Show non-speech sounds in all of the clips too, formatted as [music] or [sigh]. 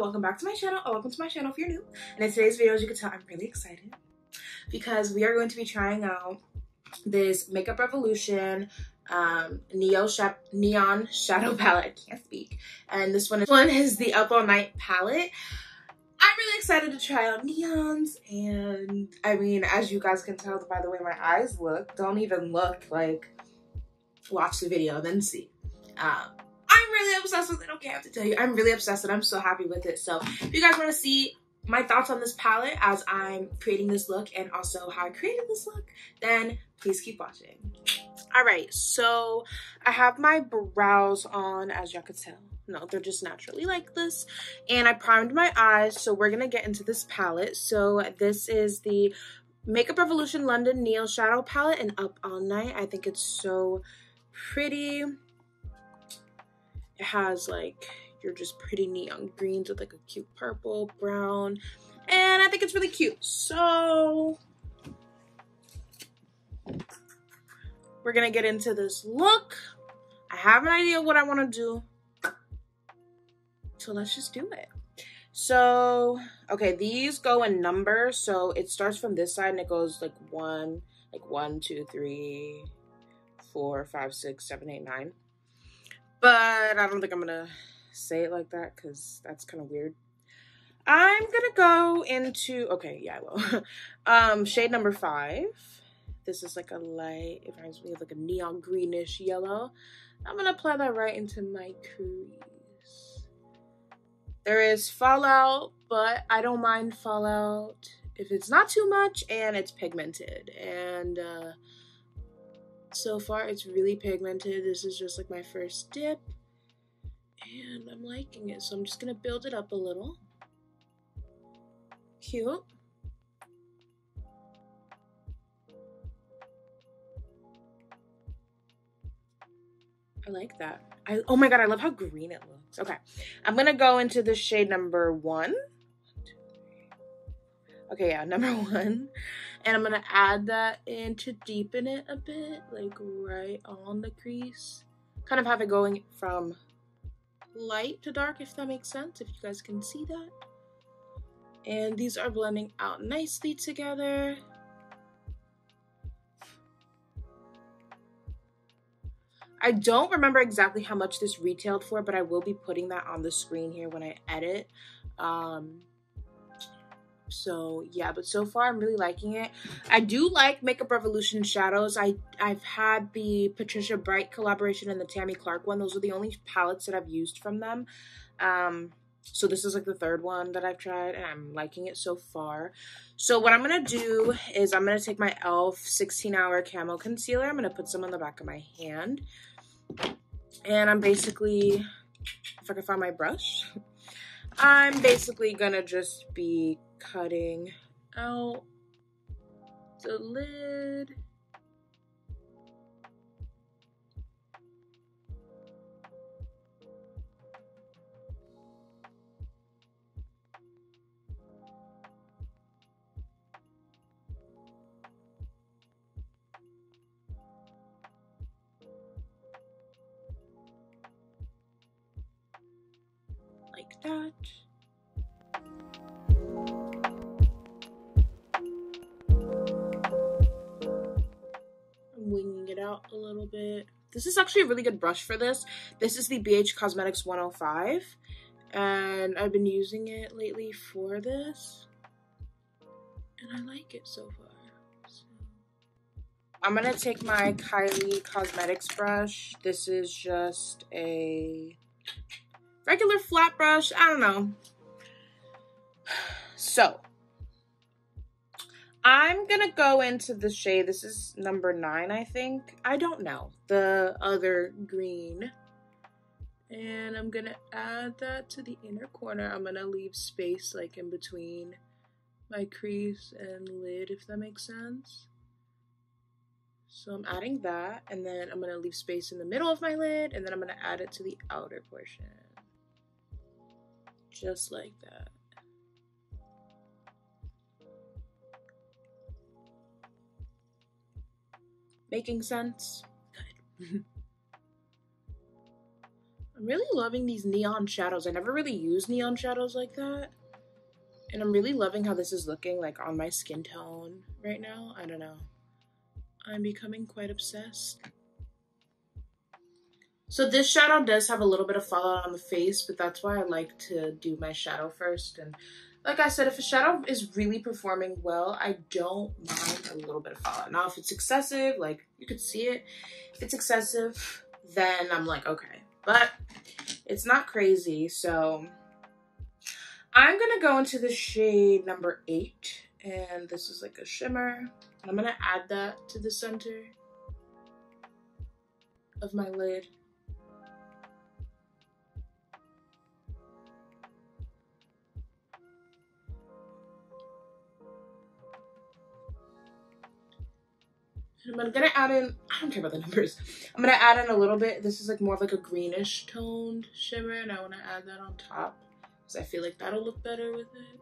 welcome back to my channel welcome to my channel if you're new. And in today's video as you can tell i'm really excited because we are going to be trying out this makeup revolution um neo neon shadow [laughs] palette. I can't speak. And this one is, one is the up all night palette. I'm really excited to try out neons and i mean as you guys can tell by the way my eyes look don't even look like watch the video then see. Um I'm really obsessed with it. Okay, I have to tell you, I'm really obsessed and I'm so happy with it. So if you guys want to see my thoughts on this palette as I'm creating this look and also how I created this look, then please keep watching. All right, so I have my brows on, as y'all could tell. No, they're just naturally like this. And I primed my eyes, so we're gonna get into this palette. So this is the Makeup Revolution London Neo Shadow Palette and Up All Night. I think it's so pretty. It has like your just pretty neon greens with like a cute purple, brown, and I think it's really cute. So we're gonna get into this look. I have an idea what I want to do. So let's just do it. So, okay, these go in numbers. So it starts from this side and it goes like one, like one, two, three, four, five, six, seven, eight, nine but I don't think I'm gonna say it like that because that's kind of weird. I'm gonna go into okay, yeah, I will. [laughs] um, shade number five. This is like a light. It reminds me of like a neon greenish yellow. I'm gonna apply that right into my crease. There is fallout, but I don't mind fallout if it's not too much and it's pigmented. And uh, so far it's really pigmented. This is just like my first dip and I'm liking it. So I'm just gonna build it up a little. Cute. I like that. I, oh my god, I love how green it looks. Okay, I'm gonna go into the shade number one. Okay, yeah, [laughs] number one. And I'm gonna add that in to deepen it a bit, like right on the crease. Kind of have it going from light to dark, if that makes sense, if you guys can see that. And these are blending out nicely together. I don't remember exactly how much this retailed for, but I will be putting that on the screen here when I edit. Um, so yeah but so far i'm really liking it. I do like makeup revolution shadows. I i've had the patricia bright collaboration and the tammi clark one. Those are the only palettes that i've used from them. Um so this is like the third one that i've tried and i'm liking it so far. So what i'm gonna do is i'm gonna take my elf 16 hour camo concealer. I'm gonna put some on the back of my hand. And i'm basically if i can find my brush i'm basically gonna just be cutting out the lid. Like it out a little bit. This is actually a really good brush for this. This is the BH Cosmetics 105. And I've been using it lately for this. And I like it so far. So. I'm to take my Kylie Cosmetics brush. This is just a regular flat brush. I don't know. [sighs] So, I'm gonna go into the shade. This is number nine, I think. I don't know. The other green. And I'm gonna add that to the inner corner. I'm gonna leave space like in between my crease and lid, if that makes sense. So I'm adding that, and then I'm gonna leave space in the middle of my lid, and then I'm gonna add it to the outer portion. Just like that. Making sense? Good. [laughs] I'm really loving these neon shadows. I never really use neon shadows like that. And I'm really loving how this is looking like on my skin tone right now. I don't know. I'm becoming quite obsessed. So this shadow does have a little bit of fallout on the face, but that's why I like to do my shadow first. And like I said, if a shadow is really performing well, I don't mind a little bit of fallout. Now, if it's excessive, like you could see it, if it's excessive, then I'm like, okay. But it's not crazy, so I'm gonna go into the shade number eight, and this is like a shimmer. And I'm gonna add that to the center of my lid. I'm gonna add in, I don't care about the numbers. I'm gonna add in a little bit. This is like more of like a greenish toned shimmer and I wanna add that on top because I feel like that'll look better with it.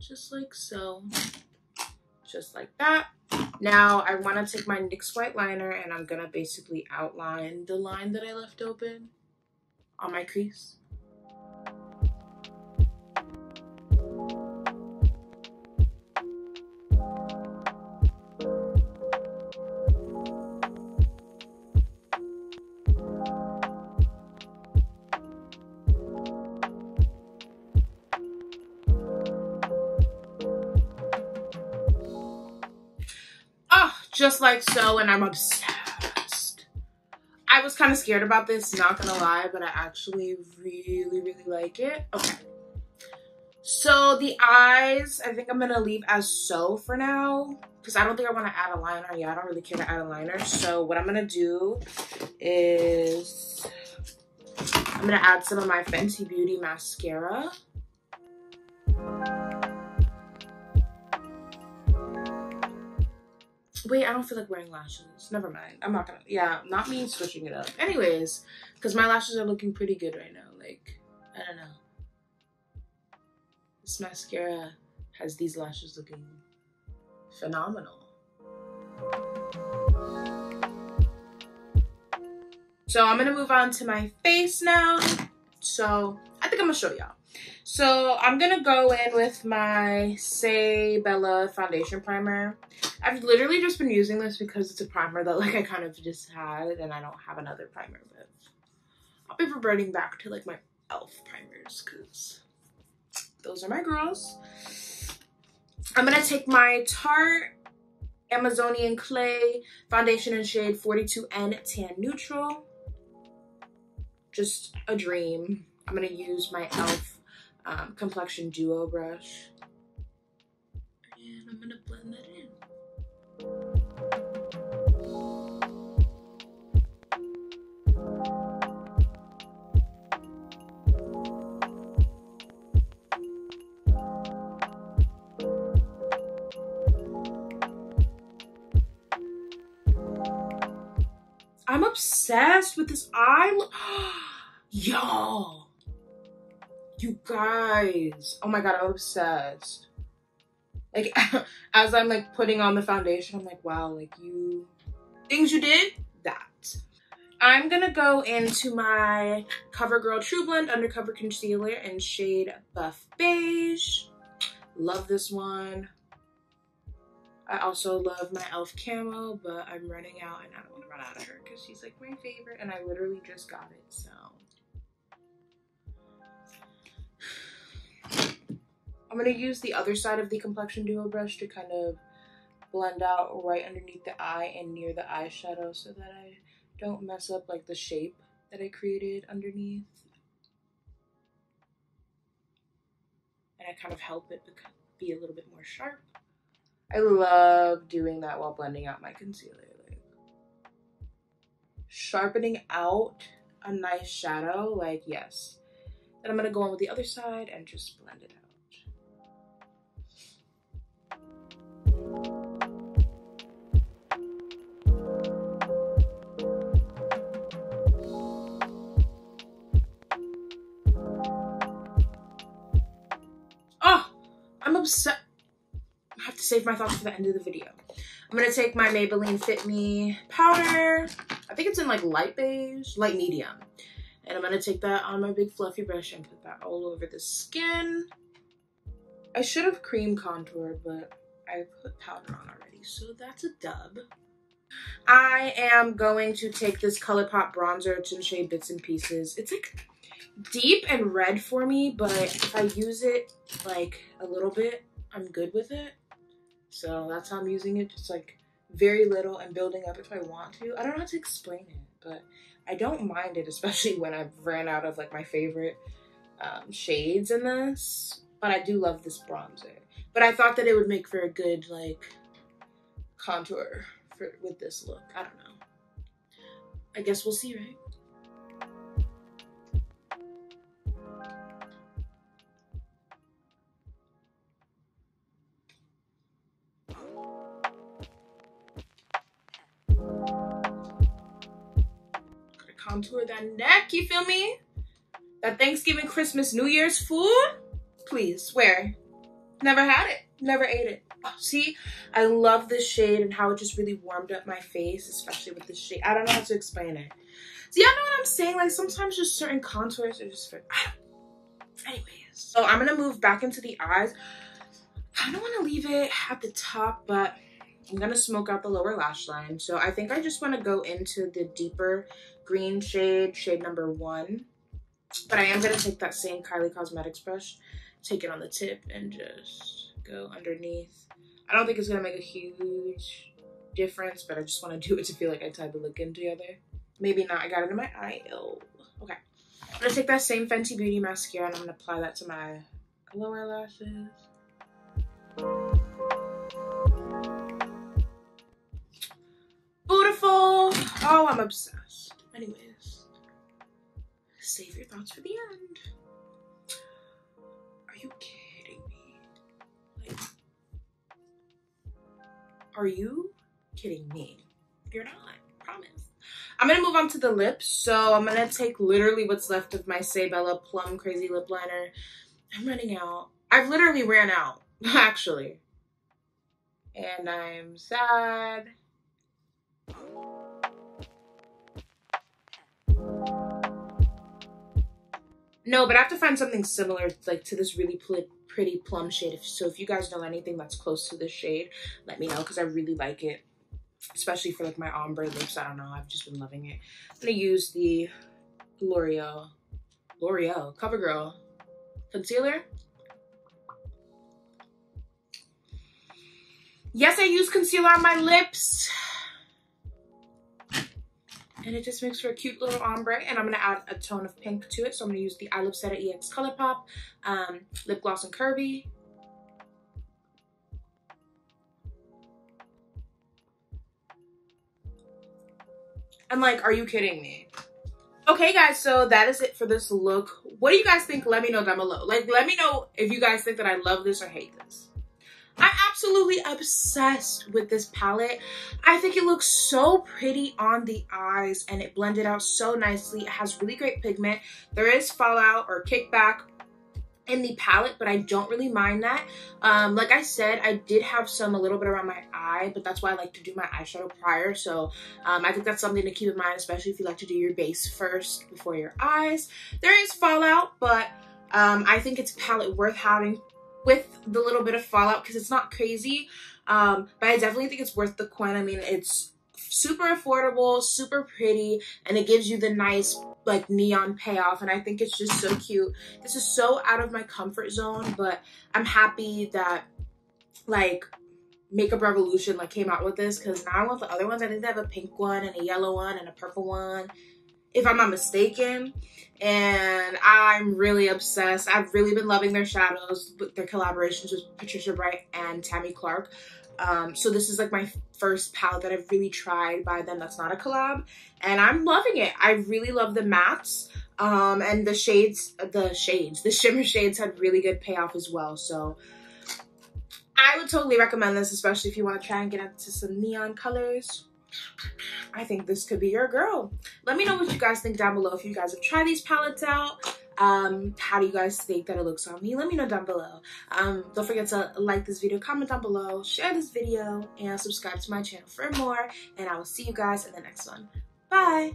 Just like so. Just like that. Now I wanna take my NYX white liner and I'm gonna basically outline the line that I left open on my crease. Just like so, and I'm obsessed. I was kind of scared about this, not gonna lie, but I actually really, really like it. Okay. So the eyes, I think I'm gonna leave as so for now because I don't think I want to add a liner. Yeah, I don't really care to add a liner. So what I'm gonna do is I'm gonna add some of my Fenty Beauty mascara. Wait, I don't feel like wearing lashes. Never mind. I'm not gonna. Yeah, not me switching it up. Anyways, because my lashes are looking pretty good right now. Like, I don't know. This mascara has these lashes looking phenomenal. So I'm gonna move on to my face now. So I think I'm gonna show y'all. So I'm gonna go in with my Say Bella foundation primer. I've literally just been using this because it's a primer that like I kind of just had and I don't have another primer, but I'll be reverting back to like my e.l.f. primers because those are my girls. I'm gonna take my Tarte Amazonian Clay foundation in shade 42N Tan Neutral. Just a dream. I'm gonna use my e.l.f. Um, complexion duo brush. And I'm gonna blend that in. I'm obsessed with this eye. [gasps] Y'all. You guys. Oh my god, I'm obsessed. Like, [laughs] as I'm like putting on the foundation, I'm like, wow, like you, things you did, that. I'm gonna go into my CoverGirl TruBlend Undercover Concealer in shade Buff Beige. Love this one. I also love my e.l.f. camo, but I'm running out and I don't want to run out of her because she's like my favorite and I literally just got it, so. [sighs] I'm going to use the other side of the complexion duo brush to kind of blend out right underneath the eye and near the eyeshadow so that I don't mess up like the shape that I created underneath. And I kind of help it be a little bit more sharp. I love doing that while blending out my concealer. Like sharpening out a nice shadow, like yes. Then I'm gonna go on with the other side and just blend it out. Oh, I'm upset have to save my thoughts for the end of the video. I'm to take my Maybelline Fit Me powder. I think it's in like light beige, light medium. And I'm to take that on my big fluffy brush and put that all over the skin. I should have cream contoured, but I put powder on already, so that's a dub. I am going to take this ColourPop bronzer to shade Bits and Pieces. It's like deep and red for me, but if I use it like a little bit, I'm good with it. So that's how I'm using it, just like very little and building up if I want to. I don't know how to explain it, but I don't mind it, [laughs] especially when I've ran out of like my favorite um, shades in this. But I do love this bronzer. But I thought that it would make for a good like contour for with this look. I don't know. I guess we'll see, right? Contour that neck, you feel me? That Thanksgiving, Christmas, New Year's food? Please, swear. Never had it, never ate it. Oh, see, I love this shade and how it just really warmed up my face, especially with this shade. I don't know how to explain it. See, y'all know what I'm saying? Like sometimes just certain contours are just for, anyways. So I'm gonna move back into the eyes. I don't wanna leave it at the top, but I'm gonna smoke out the lower lash line. So I think I just wanna go into the deeper green shade, shade number one. But I am gonna take that same Kylie Cosmetics brush, take it on the tip and just go underneath. I don't think it's gonna make a huge difference, but I just wanna do it to feel like I tied the look in together. Maybe not, I got it in my eye. Oh, okay. I'm gonna take that same Fenty Beauty mascara and I'm gonna apply that to my lower lashes. Beautiful. Oh, I'm obsessed. Anyways, save your thoughts for the end. Are you kidding me? Like, are you kidding me? You're not, promise. I'm gonna move on to the lips. So I'm gonna take literally what's left of my Bella Plum Crazy Lip Liner. I'm running out. I've literally ran out, [laughs] actually. And I'm sad. No, but I have to find something similar like to this really pretty plum shade. So if you guys know anything that's close to this shade, let me know because I really like it. Especially for like my ombre lips. I don't know. I've just been loving it. I'm to use the L'Oreal, L'Oreal CoverGirl concealer. Yes, I use concealer on my lips and it just makes for a cute little ombre and I'm to add a tone of pink to it so I'm to use the Eye Lipsetta EX ColourPop um, Lip Gloss and Curvy I'm like, are you kidding me? Okay, guys, so that is it for this look. What do you guys think? Let me know down below. Like, let me know if you guys think that I love this or hate this. I'm absolutely obsessed with this palette. I think it looks so pretty on the eyes and it blended out so nicely. It has really great pigment. There is fallout or kickback in the palette, but I don't really mind that. Um, like I said, I did have some a little bit around my eye, but that's why I like to do my eyeshadow prior. So um, I think that's something to keep in mind, especially if you like to do your base first before your eyes. There is fallout, but um, I think it's palette worth having with the little bit of fallout because it's not crazy. Um, but I definitely think it's worth the coin. I mean, it's super affordable, super pretty, and it gives you the nice like neon payoff and I think it's just so cute. This is so out of my comfort zone, but I'm happy that like Makeup Revolution like came out with this because now I want the other ones. I think they have a pink one and a yellow one and a purple one if I'm not mistaken. And I'm really obsessed. I've really been loving their shadows, their collaborations with Patricia Bright and Tammi Clark. Um, so this is like my first palette that I've really tried by them that's not a collab. And I'm loving it. I really love the mattes. Um, and the shades, the shades, the shimmer shades had really good payoff as well. So I would totally recommend this, especially if you want to try and get into some neon colors. I think this could be your girl. Let me know what you guys think down below if you guys have tried these palettes out. Um, how do you guys think that it looks on me? Let me know down below. Um, don't forget to like this video, comment down below, share this video, and subscribe to my channel for more. And I will see you guys in the next one. Bye.